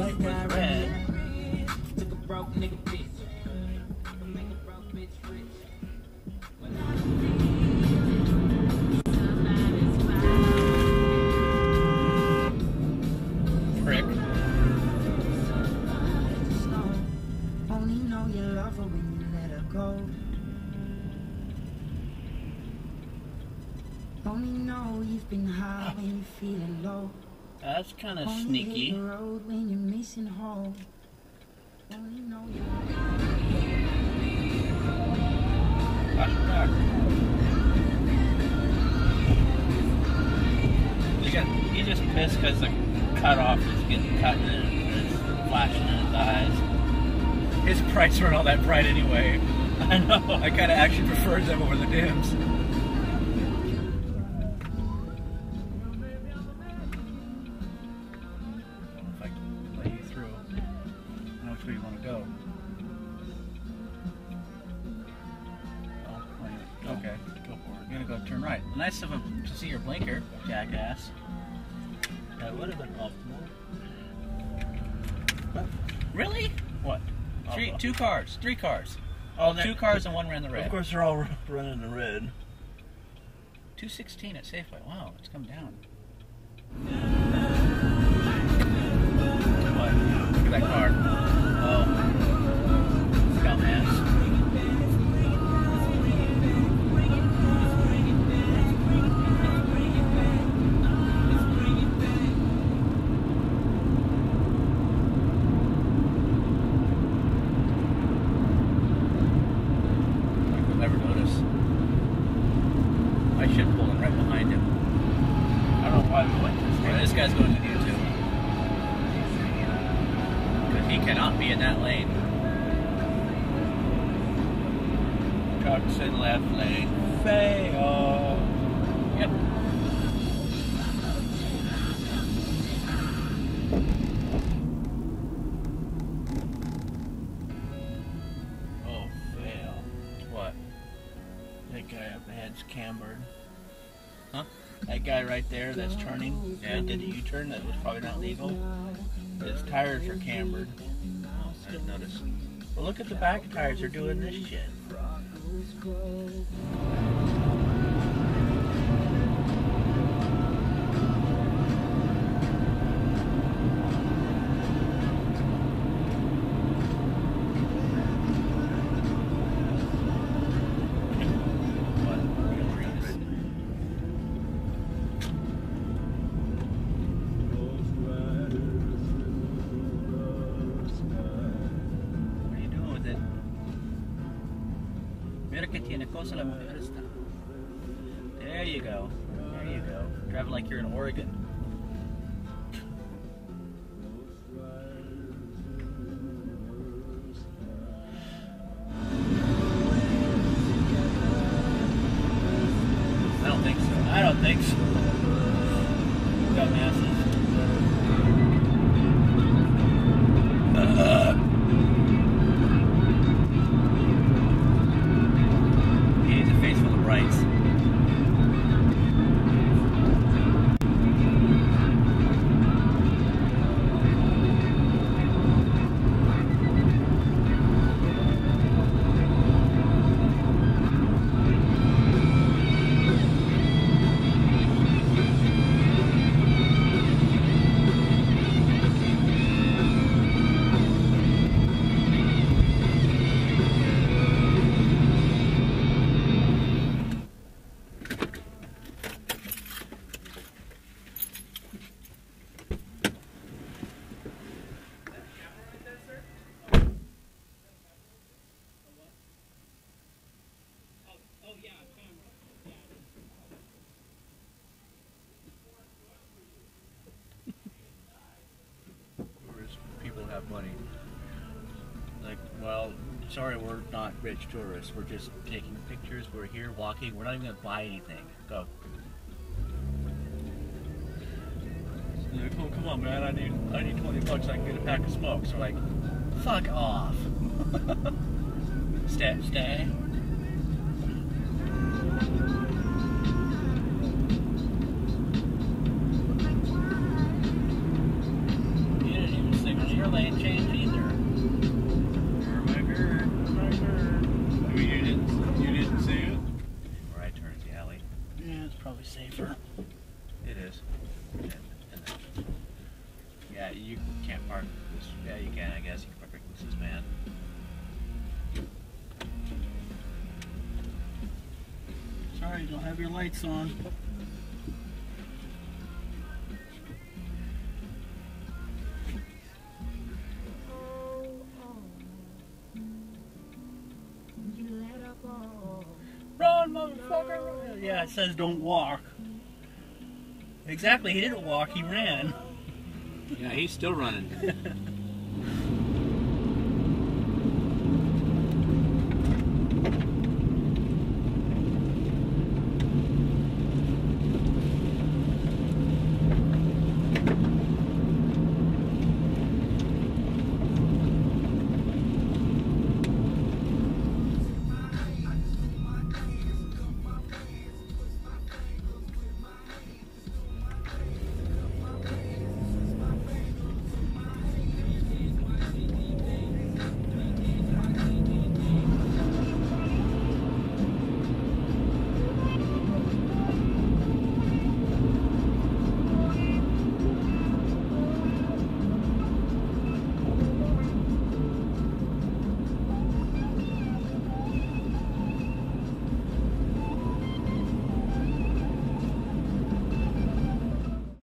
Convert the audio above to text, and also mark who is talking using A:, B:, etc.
A: Light was red.
B: Took a broke nigga bitch. Make a broke bitch rich.
A: Prick.
C: Only know you love her when let her. Only know you've been high when you're feeling low.
A: That's kind of sneaky.
C: road when you're missing home. Only know you
A: Flashback. He just pissed because the cutoff is getting cut and it's flashing in his eyes. His brights weren't all that bright anyway. I know. I kind of actually prefer them over the dims. Okay. Go for it. You're gonna go turn right. Nice of him to see your blinker, jackass.
D: That would have been optimal.
A: Really? What? Three, two cars, three cars. Oh, two cars and one ran the red.
D: Of course, they're all running the red.
A: 216 at Safeway. Wow, it's come down. What? Look at that car. Cannot be in that lane.
D: In left lane. Fail.
A: Yep.
D: Oh, fail.
A: What?
D: That guy up ahead's cambered.
A: Huh?
D: That guy right there that's turning,
A: yeah,
D: did a U-turn that was probably not legal. His tires are cambered.
A: Didn't notice.
D: Well, look at the back tires. They're doing this shit.
A: Mira que tiene cosa la mujer esta. There you go. There you go. Driving like you're in Oregon. I don't think so. I don't think so. Dumbasses.
D: Money. Like, well, sorry, we're not rich tourists. We're just taking pictures. We're here walking. We're not even gonna buy anything. Go. Like, oh, come on, man. I need, I need 20 bucks. I can get a pack of smokes. We're like, fuck off. stay, stay.
A: Yeah, it's probably safer.
D: It is. And- and then- yeah, you can't park this. Yeah, you can. I guess you can park right this man.
A: Sorry, don't have your lights on. Run, motherfucker! run. Yeah, it says don't walk. Exactly, he didn't walk, he ran.
D: Yeah, he's still running.